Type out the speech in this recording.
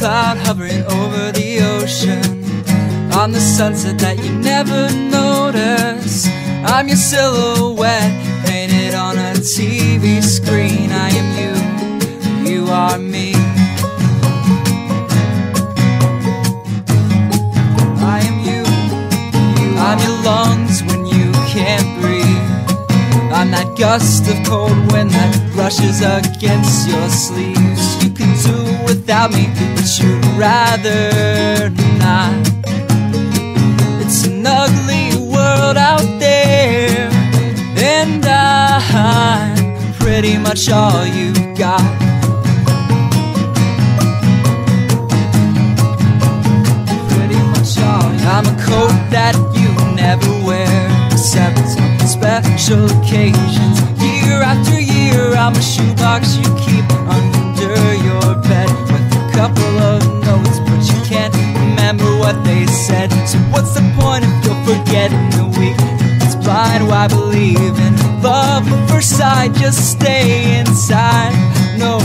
cloud hovering over the ocean. On the sunset that you never notice. I'm your silhouette painted on a TV screen. I am you, you are me. I am you, I'm your lungs when you can't breathe. I'm that gust of cold wind that brushes against your sleeves. You can without me, but you'd rather not. It's an ugly world out there And I'm pretty much all you got. Pretty much all. I'm a coat that you never wear Except on special occasions. Year after year I'm a shoebox you keep said. So what's the point if you're forgetting the week? It's blind why believe in love at first sight? Just stay inside. No